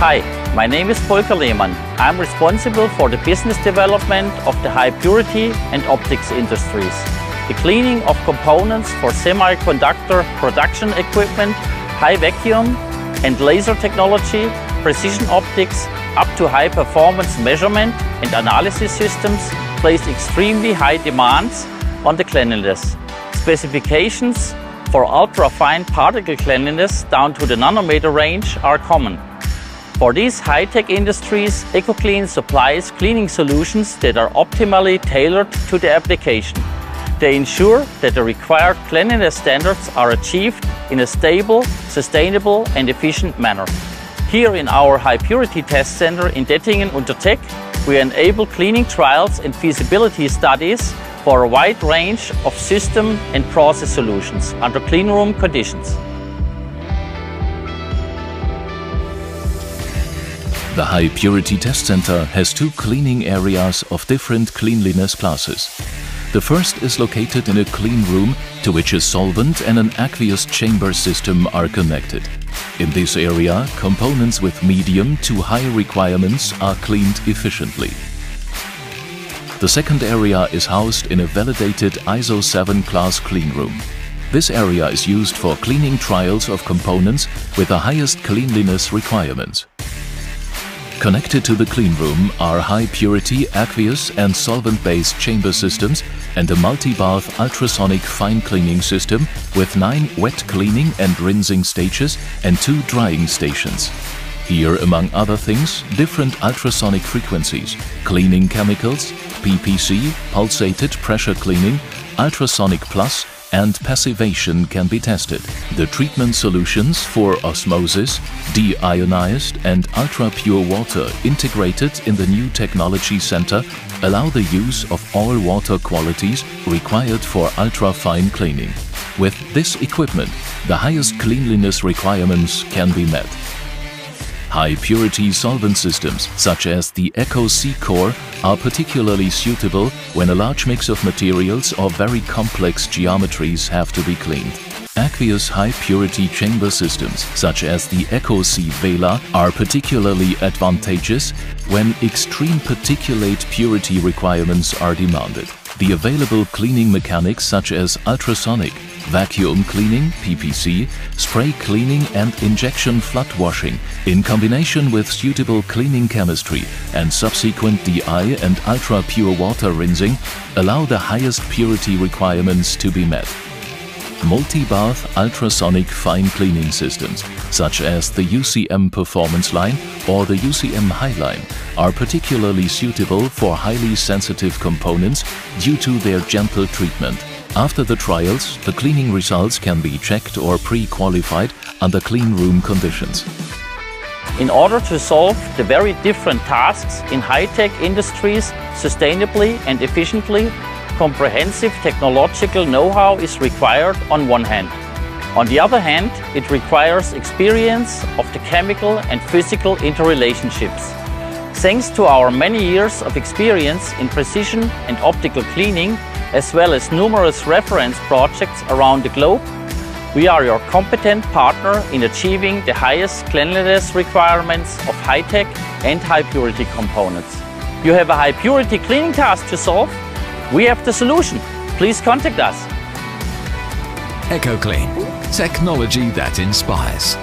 Hi, my name is Volker Lehmann. I'm responsible for the business development of the high purity and optics industries, the cleaning of components for semiconductor production equipment, high vacuum and laser technology, precision optics, up to high performance measurement and analysis systems place extremely high demands on the cleanliness. Specifications for ultra-fine particle cleanliness down to the nanometer range are common. For these high-tech industries, EcoClean supplies cleaning solutions that are optimally tailored to the application. They ensure that the required cleanliness standards are achieved in a stable, sustainable and efficient manner. Here in our high purity test center in Dettingen unter Teck, we enable cleaning trials and feasibility studies for a wide range of system and process solutions under cleanroom conditions. The High Purity Test Center has two cleaning areas of different cleanliness classes. The first is located in a clean room to which a solvent and an aqueous chamber system are connected. In this area, components with medium to high requirements are cleaned efficiently. The second area is housed in a validated ISO 7 class clean room. This area is used for cleaning trials of components with the highest cleanliness requirements. Connected to the clean room are high purity aqueous and solvent-based chamber systems and a multi-bath ultrasonic fine cleaning system with nine wet cleaning and rinsing stages and two drying stations. Here, among other things, different ultrasonic frequencies, cleaning chemicals, PPC, pulsated pressure cleaning, ultrasonic plus and passivation can be tested. The treatment solutions for osmosis, deionized and ultra-pure water integrated in the new technology center allow the use of all water qualities required for ultra-fine cleaning. With this equipment, the highest cleanliness requirements can be met. High-purity solvent systems, such as the EcoCcore, are particularly suitable when a large mix of materials or very complex geometries have to be cleaned. Aqueous high-purity chamber systems, such as the Eco C Vela, are particularly advantageous when extreme particulate purity requirements are demanded. The available cleaning mechanics such as ultrasonic, vacuum cleaning, PPC, spray cleaning and injection flood washing, in combination with suitable cleaning chemistry and subsequent DI and ultra-pure water rinsing, allow the highest purity requirements to be met. Multi-bath ultrasonic fine cleaning systems, such as the UCM Performance line or the UCM High line, are particularly suitable for highly sensitive components due to their gentle treatment. After the trials, the cleaning results can be checked or pre-qualified under clean room conditions. In order to solve the very different tasks in high-tech industries sustainably and efficiently, comprehensive technological know-how is required on one hand. On the other hand, it requires experience of the chemical and physical interrelationships. Thanks to our many years of experience in precision and optical cleaning, as well as numerous reference projects around the globe, we are your competent partner in achieving the highest cleanliness requirements of high-tech and high-purity components. You have a high-purity cleaning task to solve? We have the solution. Please contact us. EcoClean, technology that inspires.